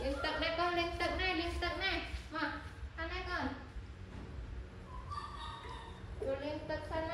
lên tận đây con lên tận này lên tận này mà ăn đây con rồi lên tận sân